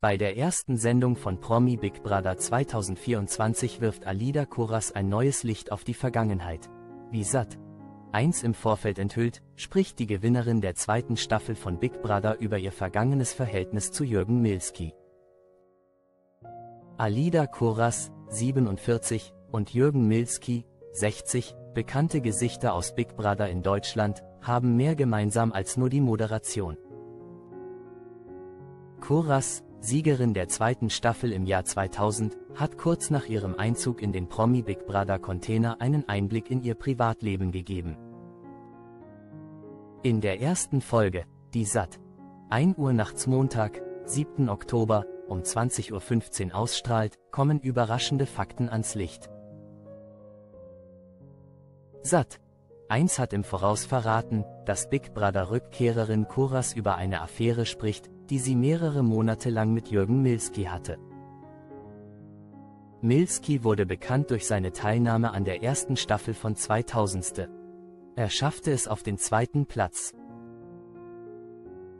Bei der ersten Sendung von Promi Big Brother 2024 wirft Alida Kuras ein neues Licht auf die Vergangenheit. Wie satt. Eins im Vorfeld enthüllt, spricht die Gewinnerin der zweiten Staffel von Big Brother über ihr vergangenes Verhältnis zu Jürgen Milski. Alida Kuras, 47, und Jürgen Milski, 60, bekannte Gesichter aus Big Brother in Deutschland, haben mehr gemeinsam als nur die Moderation. Kuras, Siegerin der zweiten Staffel im Jahr 2000, hat kurz nach ihrem Einzug in den Promi Big Brother Container einen Einblick in ihr Privatleben gegeben. In der ersten Folge, die SAT 1 Uhr nachts Montag, 7. Oktober, um 20.15 Uhr ausstrahlt, kommen überraschende Fakten ans Licht. SAT 1 hat im Voraus verraten, dass Big Brother Rückkehrerin Kuras über eine Affäre spricht, die sie mehrere Monate lang mit Jürgen Milski hatte. Milski wurde bekannt durch seine Teilnahme an der ersten Staffel von 2000. Er schaffte es auf den zweiten Platz.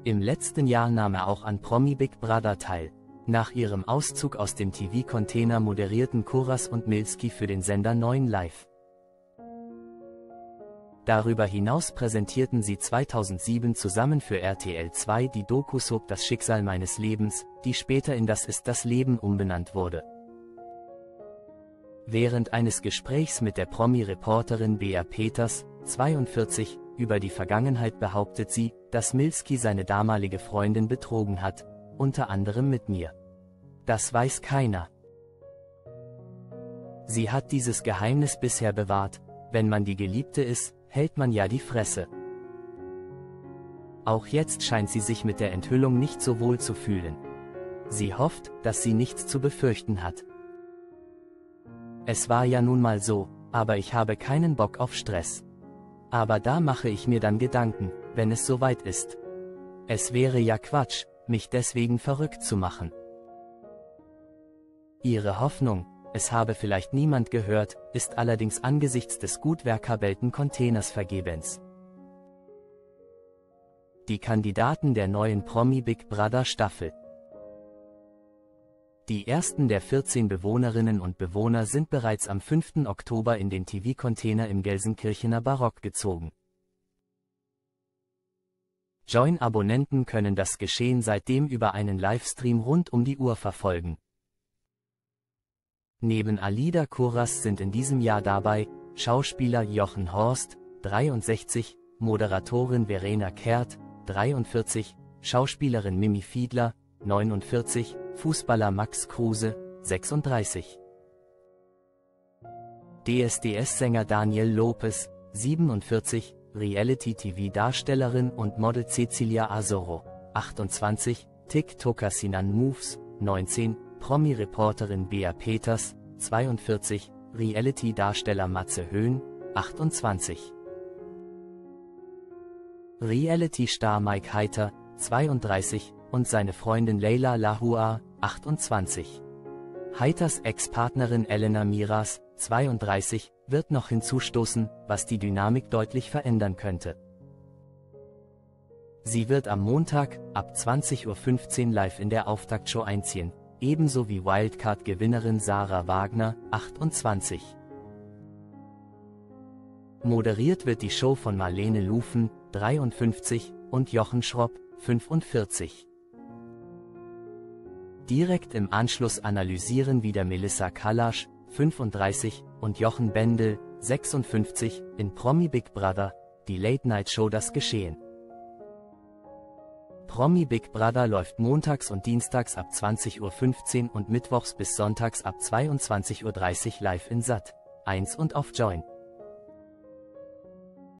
Im letzten Jahr nahm er auch an Promi Big Brother teil. Nach ihrem Auszug aus dem TV-Container moderierten Kuras und Milski für den Sender 9 Live. Darüber hinaus präsentierten sie 2007 zusammen für RTL 2 die Doku-Soap Das Schicksal meines Lebens, die später in Das ist das Leben umbenannt wurde. Während eines Gesprächs mit der Promi-Reporterin Bea Peters, 42, über die Vergangenheit behauptet sie, dass Milski seine damalige Freundin betrogen hat, unter anderem mit mir. Das weiß keiner. Sie hat dieses Geheimnis bisher bewahrt, wenn man die Geliebte ist, hält man ja die Fresse. Auch jetzt scheint sie sich mit der Enthüllung nicht so wohl zu fühlen. Sie hofft, dass sie nichts zu befürchten hat. Es war ja nun mal so, aber ich habe keinen Bock auf Stress. Aber da mache ich mir dann Gedanken, wenn es soweit ist. Es wäre ja Quatsch, mich deswegen verrückt zu machen. Ihre Hoffnung, es habe vielleicht niemand gehört, ist allerdings angesichts des Gutwerker-Belten Containers vergebens. Die Kandidaten der neuen Promi Big Brother Staffel Die ersten der 14 Bewohnerinnen und Bewohner sind bereits am 5. Oktober in den TV-Container im Gelsenkirchener Barock gezogen. Join-Abonnenten können das Geschehen seitdem über einen Livestream rund um die Uhr verfolgen. Neben Alida Kuras sind in diesem Jahr dabei, Schauspieler Jochen Horst, 63, Moderatorin Verena Kehrt, 43, Schauspielerin Mimi Fiedler, 49, Fußballer Max Kruse, 36. DSDS-Sänger Daniel Lopez, 47, Reality-TV-Darstellerin und Model Cecilia Azoro, 28, TikToker Sinan Moves, 19, Promi-Reporterin Bea Peters, 42, Reality-Darsteller Matze Höhn, 28. Reality-Star Mike Heiter, 32, und seine Freundin Leila Lahua, 28. Heiters Ex-Partnerin Elena Miras, 32, wird noch hinzustoßen, was die Dynamik deutlich verändern könnte. Sie wird am Montag, ab 20.15 Uhr live in der Auftaktshow einziehen, ebenso wie Wildcard-Gewinnerin Sarah Wagner, 28. Moderiert wird die Show von Marlene Lufen, 53, und Jochen Schropp, 45. Direkt im Anschluss analysieren wieder Melissa Kalasch, 35, und Jochen Bendel, 56, in Promi Big Brother, die Late-Night-Show das Geschehen. Promi Big Brother läuft montags und dienstags ab 20.15 Uhr und mittwochs bis sonntags ab 22.30 Uhr live in Sat. 1 und auf Join.